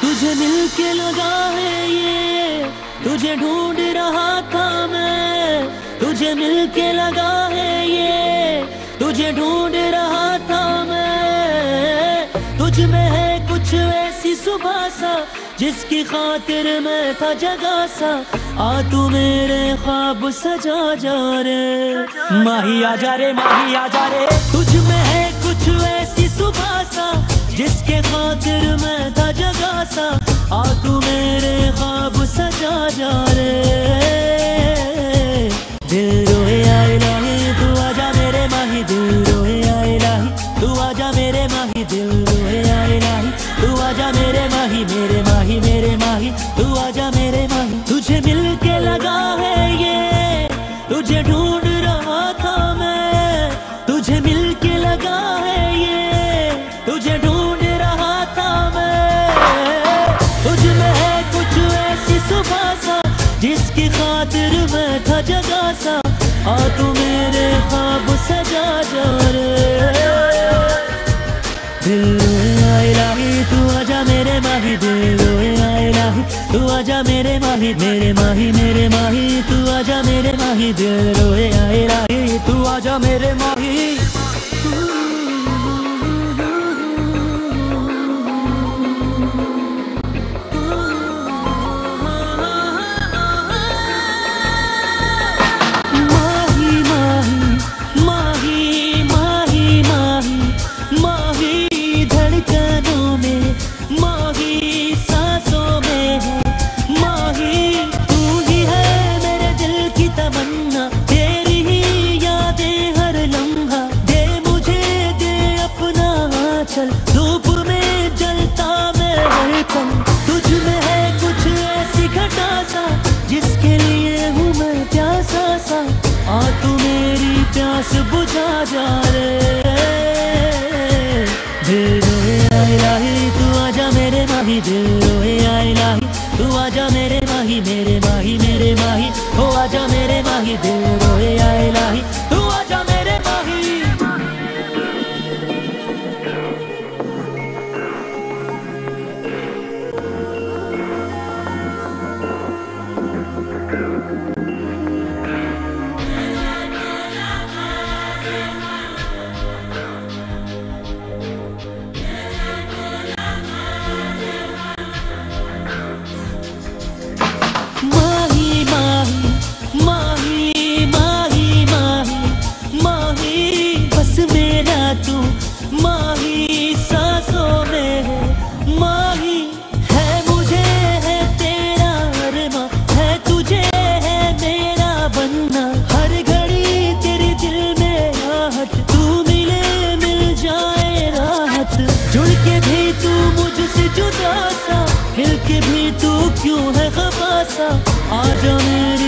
तुझे मिल के लगा है ये, तुझे ढूंढ रहा था मैं। तुझे मिल के लगा है ये, तुझे ढूंढ रहा था मैं। तुझ में है कुछ ऐसी सुबह सा, जिसकी खातिर मैं था जगा सा। आ तू मेरे ख्वाब सजा जा रे। माही आ जा रे, माही आ जा रे। तुझ में है कुछ ऐसी सुबह सा, जिसके खातिर मैं था जगा सा। आ तू मेरे ख्वाब सजा जा रे। था जगा सा आ तू मेरे ख्वाब सजा जा रे। दिल रोए आए लाही तू आजा मेरे माही, दिल राही तू आजा मेरे माही मेरे माही मेरे माही, तू आजा मेरे माही, दिल राही तू आजा मेरे माही। प्यास बुझा जा रे। दिल रोए आई राही, तू आजा मेरे माही, दिल रोए आई लाही तू आजा मेरे माही मेरे माही मेरे माही, हो आजा मेरे माही, दिल रोए आई लाही क्यों है खबासा आ जा मेरी